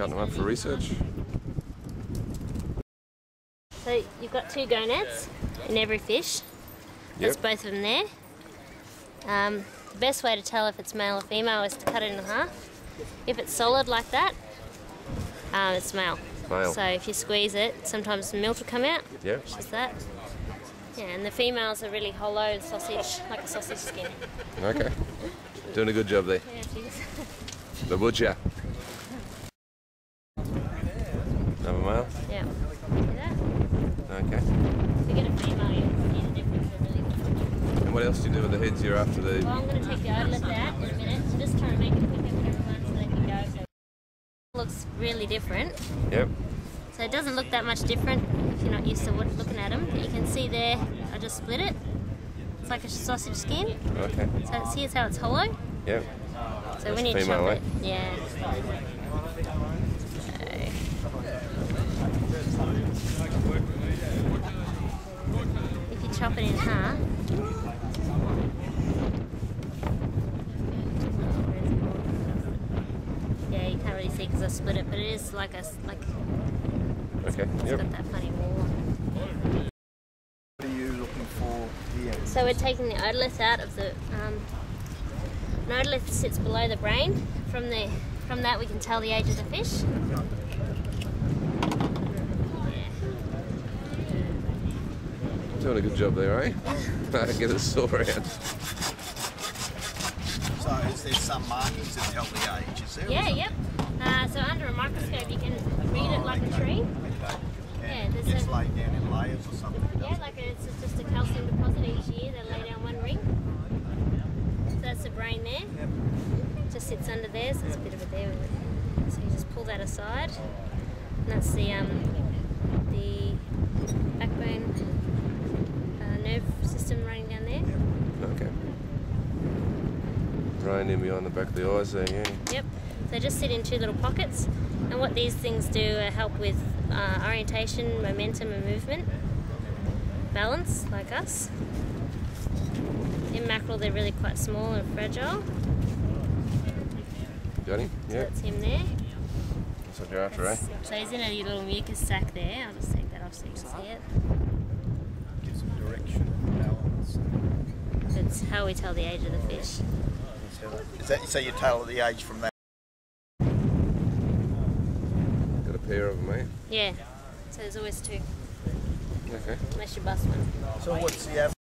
cutting them up for research. So you've got two gonads in every fish. That's Yep. both of them there. Um, the best way to tell if it's male or female is to cut it in half. If it's solid like that, um, it's male. Male. So if you squeeze it, sometimes the milk will come out. Yep. Just that. Yeah, and the females are really hollow sausage, like a sausage skin. Okay. Doing a good job there. Yeah. The butcher. Another male. yeah. Okay. If get a female, you'll see the difference. Really. And what else do you do with the heads here after the? Well, I'm going to take the otolith out in a minute. So just trying to make it quicker for everyone so they can go. So it looks really different. Yep. So it doesn't look that much different if you're not used to what, looking at them. But you can see there, I just split it. It's like a sausage skin. Okay. So see it's how it's hollow. Yep. So when you chop it, yeah. So, if you chop it in half, yeah, you can't really see because I split it, but it is like a s- like Okay. it's Yep. got that funny wall. What are you looking for here? So we're taking the otolith out of the. Um, an otolith sits below the brain. From the from that we can tell the age of the fish. Doing a good job there, eh? Get it sore out. So is there some markings that tell the age? Is there? Yeah, yep. Uh, so under a microscope you can read it like a tree. Okay. Yeah, And there's it's a- laid down in layers or something? Yeah, like a, it's just a calcium deposit each year. They lay down one ring. So that's the brain there. Yep. Just sits under there, so there's a bit of it there. So you just pull that aside, and that's the um, the backbone uh, nerve system running down there. Okay. Right in behind the back of the eyes there, yeah. Yep. They just sit in two little pockets, and what these things do are help with uh, orientation, momentum, and movement, balance, like us. In mackerel, they're really quite small and fragile. Got him? So Yeah. that's him there. That's what you're after, eh? So he's in a little mucus sack there. I'll just take that off so you can see it. Give some direction, and balance. It's how we tell the age of the fish. Is that so? You tell the age from that? Got a pair of them, eh? Yeah. So there's always two, Okay. unless you bust one. So what's the average?